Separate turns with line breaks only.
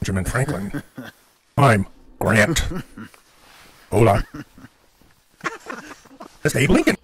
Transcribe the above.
Benjamin Franklin. I'm Grant. Hold on. That's Abe Lincoln.